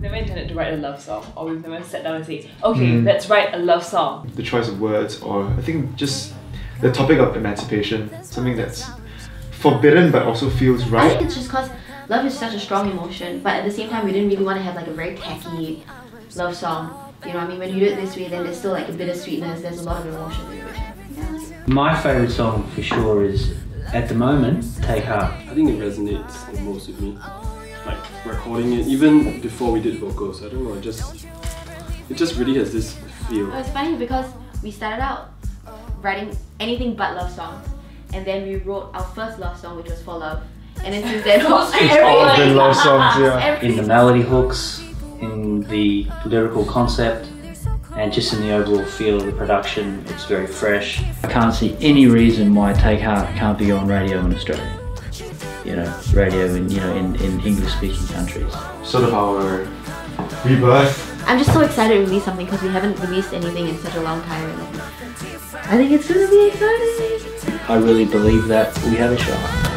never intended to write a love song, or we've never sat down and say, okay, Mm. let's write a love song. The choice of words, or I think just the topic of emancipation, something that's forbidden but also feels right. I think right. it's just because love is such a strong emotion, but at the same time, we didn't really want to have like a very tacky love song. You know what I mean? When you do it this way, then there's still like a bit of sweetness, there's a lot of emotion in it. Yeah. My favourite song for sure is, at the moment, Take Heart. I think it resonates the most with me. Like recording it, even before we did vocals. I don't know. It just it just really has this feel. It's funny because we started out writing anything but love songs, and then we wrote our first love song, which was for love. And then since then, So every- All of the love songs, yeah. in the melody hooks, in the lyrical concept, and just in the overall feel of the production. It's very fresh. I can't see any reason why Take Heart can't be on radio in Australia. You know, radio in you know in, in English speaking countries. Sort of our rebirth. I'm just so excited to release something because we haven't released anything in such a long time. I think it's gonna be exciting. I really believe that we have a shot.